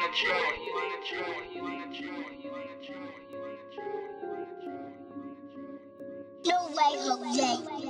you wanna you wanna you wanna you. No way, Jose.